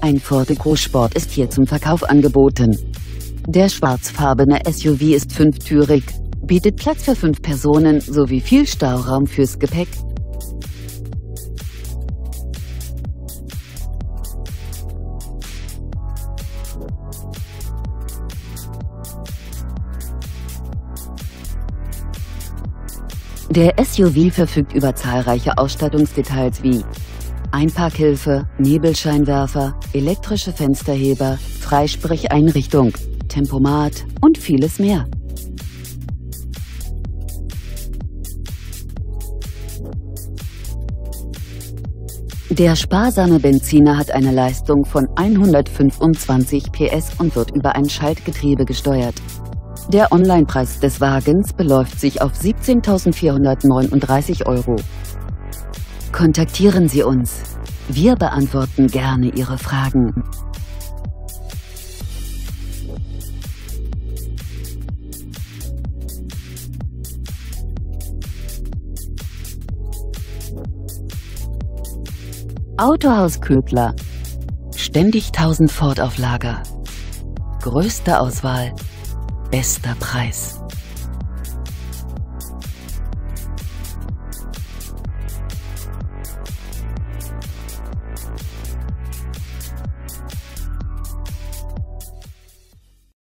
Ein Ford EcoSport ist hier zum Verkauf angeboten. Der schwarzfarbene SUV ist fünftürig, bietet Platz für fünf Personen sowie viel Stauraum fürs Gepäck. Der SUV verfügt über zahlreiche Ausstattungsdetails wie Einparkhilfe, Nebelscheinwerfer, elektrische Fensterheber, Freisprecheinrichtung, Tempomat und vieles mehr. Der sparsame Benziner hat eine Leistung von 125 PS und wird über ein Schaltgetriebe gesteuert. Der Onlinepreis des Wagens beläuft sich auf 17.439 Euro. Kontaktieren Sie uns. Wir beantworten gerne Ihre Fragen. Autohaus Ködler. Ständig 1000 Ford auf Lager. Größte Auswahl, Bester Preis.